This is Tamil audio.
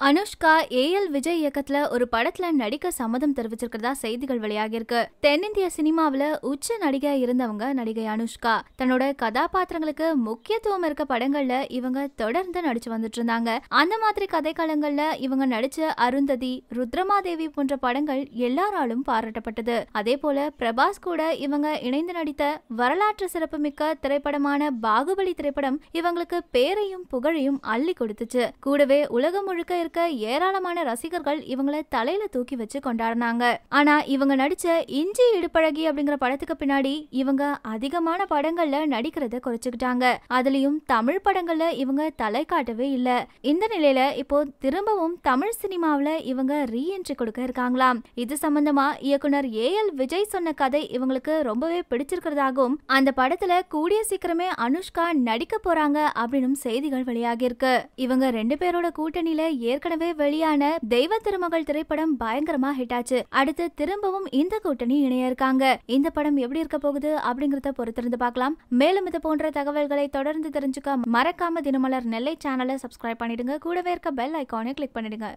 அனுஷ்கா ஏஎல் விஜய் இயக்கத்துல ஒரு படத்துல நடிக்க சம்மதம் தெரிவிச்சிருக்கிறதா செய்திகள் வெளியாகிருக்கு தென்னிந்திய சினிமாவுல உச்ச நடிகையா இருந்தவங்க நடிகை அனுஷ்கா. தன்னோட கதாபாத்திரங்களுக்கு முக்கியத்துவம் இருக்க படங்கள்ல இவங்க தொடர்ந்து நடிச்சு வந்துட்டு இருந்தாங்க அந்த மாதிரி கதைக்காலங்கள்ல இவங்க நடிச்ச அருந்ததி ருத்ரமாதேவி போன்ற படங்கள் எல்லாராலும் பாராட்டப்பட்டது. அதே போல பிரபாஸ் கூட இவங்க இணைந்து நடித்த வரலாற்று சிறப்புமிக்க திரைப்படமான பாகுபலி திரைப்படம் இவங்களுக்கு பேரையும் புகழையும் அள்ளி கொடுத்துச்சு. கூடவே உலகம் முழுக்க இருக்க ஏராளமான ரசிகர்கள் இவங்களை தலையில தூக்கி வச்சு கொண்டாடினாங்க. ஆனா இவங்க நடிச்ச இஞ்சி இடுப்பழகி அப்படிங்கிற படத்துக்கு பின்னாடி இவங்க அதிகமான படங்கள்ல நடிக்கிறத குறைச்சுக்கிட்டாங்க. அதுலயும் தமிழ் படங்கள்ல இவங்க தலை காட்டவே இல்ல. இந்த நிலையில இப்போ திரும்பவும் தமிழ் சினிமாவுல இவங்க ரீஎன்ட்ரி கொடுக்க இருக்காங்களாம். இது சம்பந்தமா இயக்குனர் ஏ எல் விஜய் சொன்ன கதை இவங்களுக்கு ரொம்பவே பிடிச்சிருக்கிறதாகவும் அந்த படத்துல கூடிய சீக்கிரமே அனுஷ்கா நடிக்க போறாங்க அப்படின்னு செய்திகள் வெளியாகியிருக்கு. இவங்க ரெண்டு பேரோட கூட்டணியில ஏற்கனவே வெளியான தெய்வ திருமகள் திரைப்படம் பயங்கரமா ஹிட் ஆச்சு. அடுத்து திரும்பவும் இந்த கூட்டணி இணைய இருக்காங்க. இந்த படம் எப்படி இருக்க போகுது அப்படிங்கறத பொறுத்திருந்து பார்க்கலாம். மேலும் இது போன்ற தகவல்களை தொடர்ந்து தெரிஞ்சுக்க மறக்காம தினமலர் நெல்லை சேனலை சப்ஸ்கிரைப் பண்ணிடுங்க. கூடவே இருக்க பெல் ஐக்கானை கிளிக் பண்ணிடுங்க.